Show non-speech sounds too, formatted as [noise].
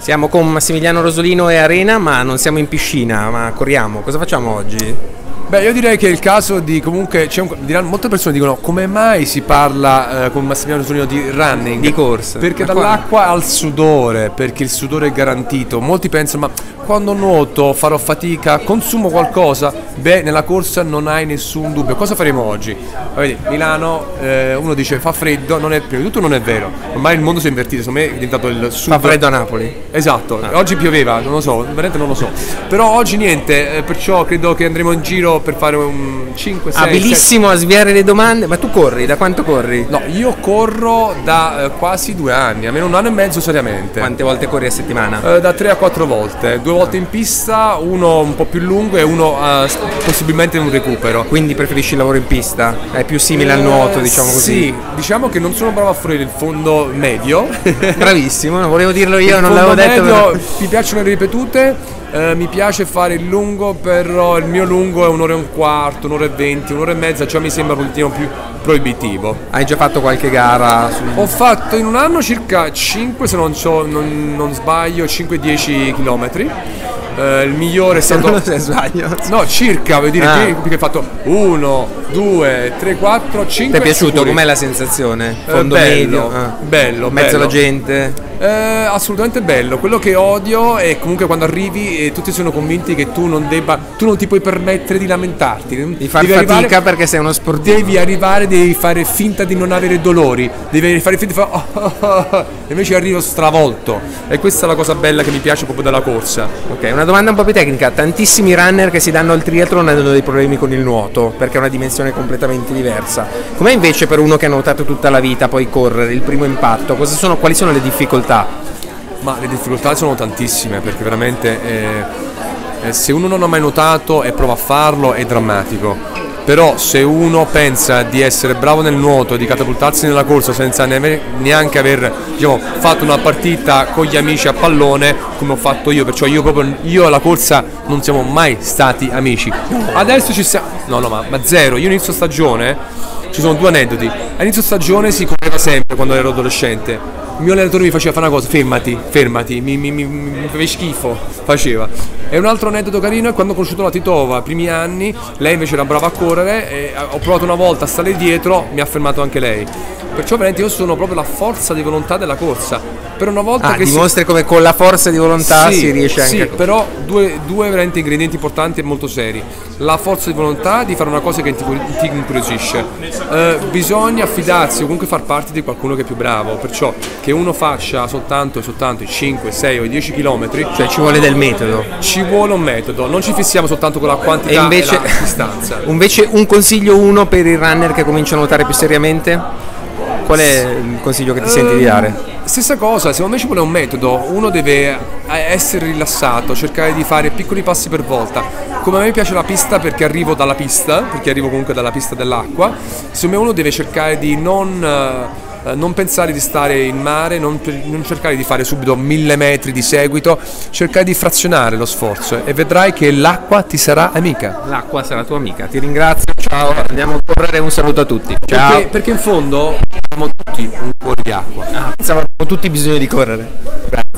Siamo con Massimiliano Rosolino e Arena, ma non siamo in piscina, ma corriamo. Cosa facciamo oggi? Beh, io direi che è il caso di comunque. Un, diranno, molte persone dicono come mai si parla eh, con Massimiliano Rosolino di running? Di corsa. Perché dall'acqua al sudore, perché il sudore è garantito. Molti pensano, ma quando nuoto farò fatica, consumo qualcosa, beh nella corsa non hai nessun dubbio. Cosa faremo oggi? Vedi, Milano, eh, uno dice fa freddo, non è, prima di tutto non è vero, ormai il mondo si è invertito, secondo me è diventato il sud. Fa freddo a Napoli? Esatto, ah. oggi pioveva, non lo so, veramente non lo so. Però oggi niente, eh, perciò credo che andremo in giro per fare un 5, 6, Abilissimo 7. a sviare le domande, ma tu corri, da quanto corri? No, io corro da eh, quasi due anni, almeno un anno e mezzo seriamente. Quante volte corri a settimana? Eh, da 3 a 4 volte, due volte in pista, uno un po' più lungo e uno uh, possibilmente un recupero. Quindi preferisci il lavoro in pista? È più simile eh, al nuoto, diciamo così? Sì, diciamo che non sono bravo a fare il fondo medio. [laughs] Bravissimo, volevo dirlo io, il non l'avevo detto. Medio, però... Mi piacciono le ripetute. Eh, mi piace fare il lungo, però il mio lungo è un'ora e un quarto, un'ora e venti, un'ora e mezza, cioè mi sembra un pochettino più proibitivo. Hai già fatto qualche gara? Su... Ho fatto in un anno circa 5, se non, so, non, non sbaglio, 5-10 km eh, il migliore è stato. Non se sbaglio. No, circa, vuol dire ah. che hai fatto 1, 2, 3, 4, 5. Ti è piaciuto? Com'è la sensazione? Eh, Fondo eh, bello, medio? Ah. Bello, Mezzo alla gente? Eh, assolutamente bello. Quello che odio è comunque quando arrivi e tutti sono convinti che tu non debba, tu non ti puoi permettere di lamentarti. Di far devi fatica arrivare, perché sei uno sportivo. Devi arrivare, devi fare finta di non avere dolori, devi fare finta di fare. Oh, oh, oh. invece arrivo stravolto. E questa è la cosa bella che mi piace proprio della corsa. Ok, una domanda un po' più tecnica. Tantissimi runner che si danno al triathlon hanno dei problemi con il nuoto perché è una dimensione completamente diversa. Com'è invece per uno che ha nuotato tutta la vita, poi correre, il primo impatto? Sono, quali sono le difficoltà? Ma le difficoltà sono tantissime perché veramente eh, eh, se uno non ha mai nuotato e prova a farlo è drammatico. Però se uno pensa di essere bravo nel nuoto, di catapultarsi nella corsa senza neanche aver diciamo, fatto una partita con gli amici a pallone come ho fatto io, perciò io proprio io e la corsa non siamo mai stati amici. Adesso ci siamo. No, no, ma, ma zero. Io inizio stagione, ci sono due aneddoti. A inizio stagione si correva sempre quando ero adolescente il mio allenatore mi faceva fare una cosa, fermati, fermati, mi, mi, mi, mi fai schifo, faceva. E un altro aneddoto carino è quando ho conosciuto la Titova, primi anni, lei invece era brava a correre, e ho provato una volta a stare dietro, mi ha fermato anche lei. Perciò veramente io sono proprio la forza di volontà della corsa. Per una volta ah, che dimostri si... come con la forza di volontà sì, si riesce anche sì, a... però due, due veramente ingredienti importanti e molto seri. La forza di volontà di fare una cosa che ti, ti incuriosisce. Eh, bisogna affidarsi o comunque far parte di qualcuno che è più bravo. Perciò che uno faccia soltanto e soltanto i 5, 6 o i 10 km. Cioè ci vuole del metodo. Ci vuole un metodo, non ci fissiamo soltanto con la quantità e, invece, e la distanza. [laughs] invece un consiglio uno per i runner che cominciano a nuotare più seriamente? Qual è il consiglio che ti senti di dare? Stessa cosa, secondo me ci vuole un metodo, uno deve essere rilassato, cercare di fare piccoli passi per volta. Come a me piace la pista perché arrivo dalla pista, perché arrivo comunque dalla pista dell'acqua, secondo me uno deve cercare di non eh, non pensare di stare in mare, non, non, cercare di fare subito mille metri di seguito, cercare di frazionare lo sforzo e vedrai che l'acqua ti sarà amica. L'acqua sarà tua amica, ti ringrazio, ciao, andiamo a correre, un saluto a tutti. Ciao. Perché, perché in fondo abbiamo tutti un cuore di acqua. Ah, abbiamo tutti bisogno di correre. Grazie.